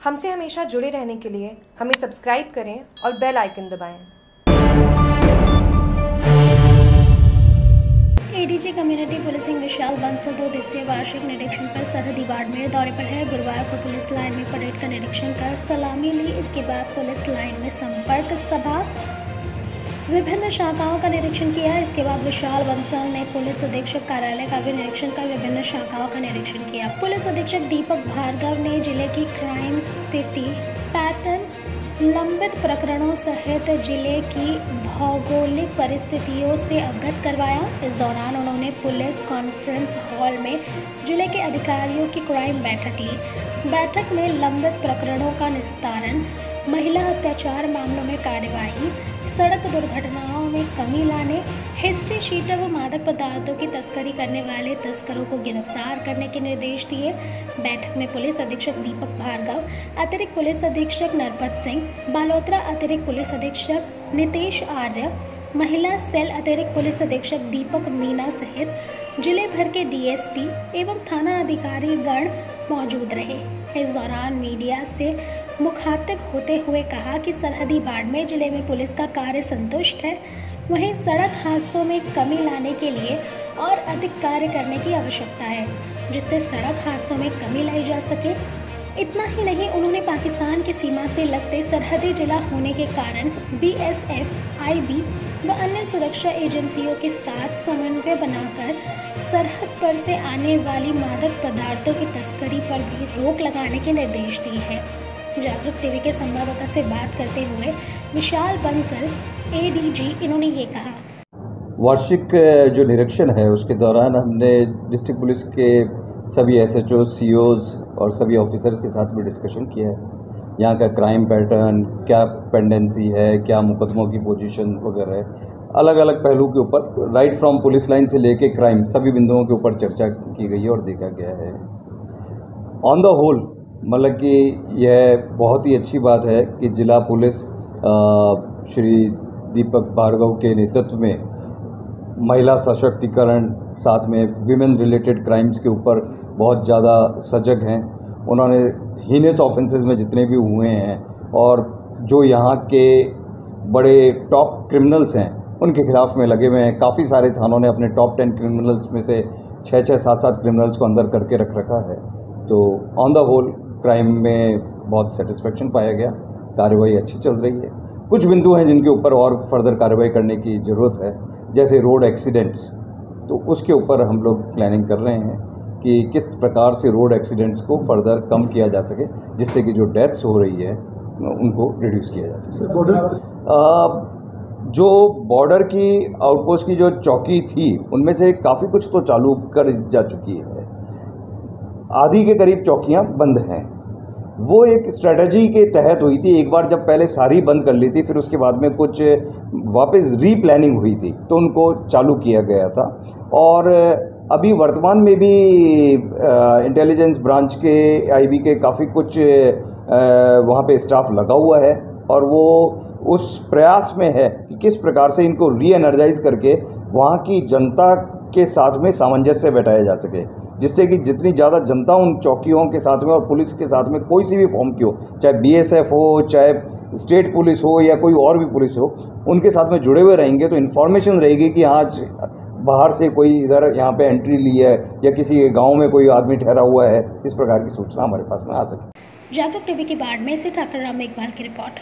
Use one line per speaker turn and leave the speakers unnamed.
हमसे हमेशा जुड़े रहने के लिए हमें सब्सक्राइब करें और बेल आइकन दबाएँ।
ADG community policing Vishal Bansal दो दिवसीय वार्षिक निरीक्षण पर सरहदी बाड़मेर दौरे पर है गुरुवार को पुलिस लाइन में परेड का निरीक्षण कर सलामी ली इसके बाद पुलिस लाइन में संपर्क सभा विभिन्न शाखाओं का निरीक्षण किया इसके बाद विशाल बंसल ने पुलिस अधीक्षक कार्यालय का भी निरीक्षण कर विभिन्न शाखाओं का निरीक्षण किया। पुलिस अधीक्षक दीपक भार्गव ने ज़िले की क्राइम स्थिति पैटर्न, लंबित प्रकरणों सहित ज़िले की भौगोलिक परिस्थितियों से अवगत करवाया। इस दौरान उन्होंने पुलिस कॉन्फ्रेंस हॉल में ज़िले के अधिकारियों की क्राइम बैठक ली। बैठक में लंबित प्रकरणों का निस्तारण महिला अत्याचार मामलों में कार्यवाही, सड़क दुर्घटनाओं में कमी लाने, हिस्ट्री शीटर व मादक पदार्थों की तस्करी करने वाले तस्करों को गिरफ़्तार करने के निर्देश दिए। बैठक में पुलिस अधीक्षक दीपक भार्गव, अतिरिक्त पुलिस अधीक्षक नरपत सिंह, बालोतरा अतिरिक्त पुलिस अधीक्षक नितेश आर्य, महिला सेल अतिरिक्त पुलिस अधीक्षक दीपक मीना सहित ज़िले भर के डीएसपी एवं थाना अधिकारी गण मौजूद रहे। इस दौरान मीडिया से मुखातिब होते हुए कहा कि सरहदी बाड़मेर ज़िले में पुलिस का कार्य संतुष्ट है। वहीं सड़क हादसों में कमी लाने के लिए और अधिक कार्य करने की आवश्यकता है जिससे सड़क हादसों में कमी लाई जा सके। इतना ही नहीं उन्होंने पाकिस्तान की सीमा से लगते सरहदी जिला होने के कारण बीएसएफ, आईबी व अन्य सुरक्षा एजेंसियों के साथ समन्वय बनाकर सरहद पर से आने वाली मादक पदार्थों की तस्करी पर भी रोक लगाने के निर्देश दिए हैं। जागरूक टीवी के संवाददाता से बात करते हुए विशाल बंसल एडीजी इन्होंने ये कहा।
वार्षिक जो निरीक्षण है, उसके दौरान हमने डिस्ट्रिक्ट पुलिस के सभी एस एच सी और सभी ऑफिसर्स के साथ भी डिस्कशन किया है। यहाँ का क्राइम पैटर्न, क्या पेंडेंसी है, क्या मुकदमों की पोजीशन वगैरह है अलग अलग पहलू के ऊपर राइट फ्रॉम पुलिस लाइन से लेके क्राइम सभी बिंदुओं के ऊपर चर्चा की गई है और देखा गया है। ऑन द होल मतलब कि यह बहुत ही अच्छी बात है कि जिला पुलिस श्री दीपक भार्गव के नेतृत्व में महिला सशक्तिकरण, साथ में विमेन रिलेटेड क्राइम्स के ऊपर बहुत ज़्यादा सजग हैं। उन्होंने हीनेस ऑफेंसेस में जितने भी हुए हैं और जो यहाँ के बड़े टॉप क्रिमिनल्स हैं, उनके खिलाफ में लगे हुए हैं। काफ़ी सारे थानों ने अपने टॉप टेन क्रिमिनल्स में से छः छः सात सात क्रिमिनल्स को अंदर करके रख रखा है। तो ऑन द होल क्राइम में बहुत सेटिस्फेक्शन पाया गया। कार्रवाई अच्छी चल रही है। कुछ बिंदु हैं जिनके ऊपर और फर्दर कार्रवाई करने की ज़रूरत है जैसे रोड एक्सीडेंट्स तो उसके ऊपर हम लोग प्लानिंग कर रहे हैं कि किस प्रकार से रोड एक्सीडेंट्स को फर्दर कम किया जा सके जिससे कि जो डेथ्स हो रही है उनको रिड्यूस किया जा सके। जो बॉर्डर की आउटपोस्ट की जो चौकी थी उनमें से काफ़ी कुछ तो चालू कर जा चुकी है। आधी के करीब चौकियाँ बंद हैं। वो एक स्ट्रेटजी के तहत हुई थी। एक बार जब पहले सारी बंद कर ली थी, फिर उसके बाद में कुछ वापस रीप्लानिंग हुई थी तो उनको चालू किया गया था। और अभी वर्तमान में भी इंटेलिजेंस ब्रांच के आईबी के काफ़ी कुछ वहाँ पे स्टाफ लगा हुआ है। और वो उस प्रयास में है कि किस प्रकार से इनको री एनर्जाइज करके वहाँ की जनता के साथ में सामंजस्य बैठाया जा सके, जिससे कि जितनी ज़्यादा जनता उन चौकियों के साथ में और पुलिस के साथ में कोई सी भी फॉर्म की हो, चाहे बीएसएफ हो, चाहे स्टेट पुलिस हो या कोई और भी पुलिस हो, उनके साथ में जुड़े हुए रहेंगे तो इन्फॉर्मेशन रहेगी कि आज बाहर से कोई इधर यहाँ पे एंट्री ली है या किसी गाँव में कोई आदमी ठहरा हुआ है, इस प्रकार की सूचना हमारे पास में आ सके।
जागरूक टीवी की बाढ़ में से ठाकर राम इकबाल की रिपोर्ट।